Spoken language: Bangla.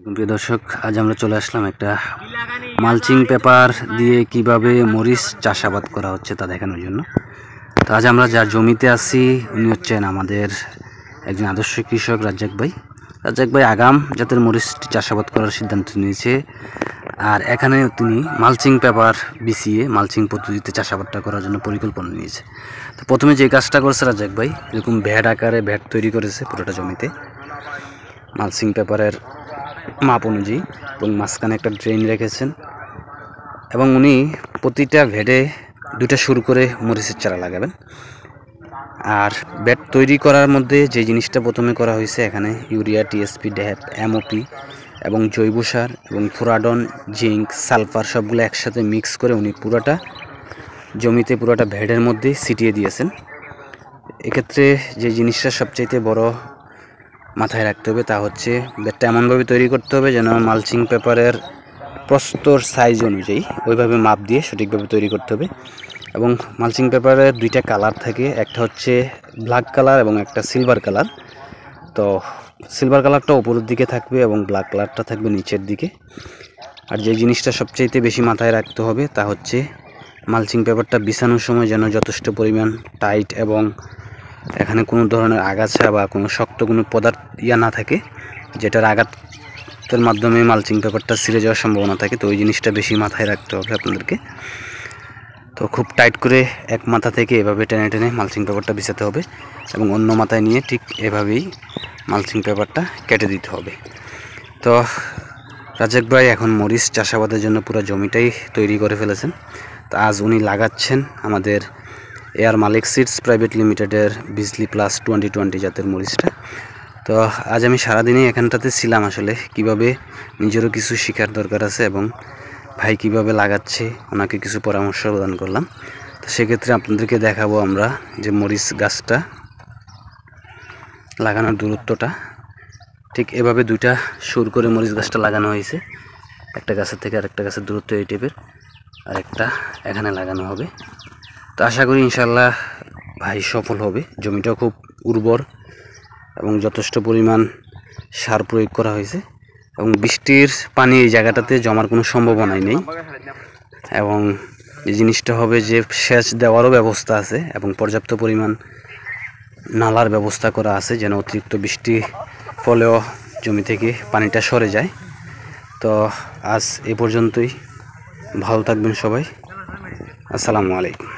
প্রিয় দর্শক, আজ আমরা চলে আসলাম একটা মালচিং পেপার দিয়ে কীভাবে মরিচ চাষাবাদ করা হচ্ছে তা দেখানোর জন্য। তো আজ আমরা যার জমিতে আছি, উনি হচ্ছেন আমাদের একজন আদর্শ কৃষক রাজ্জাক ভাই। রাজ্জাক ভাই আগাম জাতের মরিচটি চাষাবাদ করার সিদ্ধান্ত নিয়েছে আর এখানে তিনি মালচিং পেপার বিছিয়ে মালচিং পদ্ধতিতে চাষাবাদটা করার জন্য পরিকল্পনা নিয়েছে। তো প্রথমে যে কাজটা করছে রাজ্জাক ভাই, এরকম ভ্যাট আকারে ভ্যাট তৈরি করেছে পুরোটা জমিতে। মালচিং পেপারের মাপ অনুযায়ী মাঝখানে একটা ড্রেন রেখেছেন এবং উনি প্রতিটা ভেডে দুটা শুরু করে মরিচের চারা লাগাবেন। আর ব্যাট তৈরি করার মধ্যে যে জিনিসটা প্রথমে করা হয়েছে, এখানে ইউরিয়া টিএসপি ড্যাপ এমওপি এবং জৈব সার এবং ফোরাডন, জিঙ্ক, সালফার সবগুলো একসাথে মিক্স করে উনি পুরোটা জমিতে পুরোটা ভেডের মধ্যে ছিটিয়ে দিয়েছেন। এক্ষেত্রে যে জিনিসটা সবচাইতে বড় মাথায় রাখতে হবে। তা হচ্ছে বেডটা এমনভাবে তৈরি করতে হবে যেন মালচিং পেপারের প্রস্তর সাইজ অনুযায়ী ওইভাবে মাপ দিয়ে সঠিকভাবে তৈরি করতে হবে। এবং মালচিং পেপারের দুইটা কালার থাকে, একটা হচ্ছে ব্ল্যাক কালার এবং একটা সিলভার কালার তো সিলভার কালারটা উপরের দিকে থাকবে এবং ব্ল্যাক কালারটা থাকবে নিচের দিকে। আর যে জিনিসটা সবচাইতে বেশি মাথায় রাখতে হবে তা হচ্ছে, মালচিং পেপারটা বিছানোর সময় যেন যথেষ্ট পরিমাণ টাইট এবং এখানে কোনো ধরনের আগাছা বা কোনো শক্ত কোনো পদার্থ ইয়া না থাকে, যেটার আঘাতের মাধ্যমে মালচিং পেপারটা ছিঁড়ে যাওয়ার সম্ভাবনা থাকে। তো ওই জিনিসটা বেশি মাথায় রাখতে হবে আপনাদেরকে। তো খুব টাইট করে এক মাথা থেকে এভাবে টেনে টেনে মালচিং পেপারটা বিছাতে হবে এবং অন্য মাথায় নিয়ে ঠিক এভাবেই মালচিং পেপারটা কেটে দিতে হবে। তো রাজেক ভাই এখন মরিচ চাষাবাদের জন্য পুরো জমিটাই তৈরি করে ফেলেছেন। তো আজ উনি লাগাচ্ছেন আমাদের এয়ার মালিক সিডস প্রাইভেট লিমিটেডের বিজলি প্লাস টোয়েন্টি টোয়েন্টি জাতের মরিচটা। তো আজ আমি সারাদিনই এখানটাতে ছিলাম আসলে, কীভাবে নিজেরও কিছু শেখার দরকার আছে এবং ভাই কীভাবে লাগাচ্ছে, ওনাকে কিছু পরামর্শ প্রদান করলাম। তো সেক্ষেত্রে আপনাদেরকে দেখাবো আমরা যে মরিচ গাছটা, লাগানোর দূরত্বটা। ঠিক এভাবে দুইটা সুর করে মরিচ গাছটা লাগানো হয়েছে। একটা গাছের থেকে আরেকটা গাছের দূরত্ব এই টাইপের আর একটা এখানে লাগানো হবে। তো আশা করি ইনশাল্লাহ ভাই সফল হবে। জমিটাও খুব উর্বর এবং যথেষ্ট পরিমাণ সার প্রয়োগ করা হয়েছে এবং বৃষ্টির পানি এই জায়গাটাতে জমার কোনো সম্ভাবনাই নেই। এবং এই জিনিসটা হবে যে সেচ দেওয়ারও ব্যবস্থা আছে এবং পর্যাপ্ত পরিমাণ নালার ব্যবস্থা করা আছে যেন অতিরিক্ত বৃষ্টি ফলেও জমি থেকে পানিটা সরে যায়। তো আজ এ পর্যন্তই। ভালো থাকবেন সবাই। আসসালামু আলাইকুম।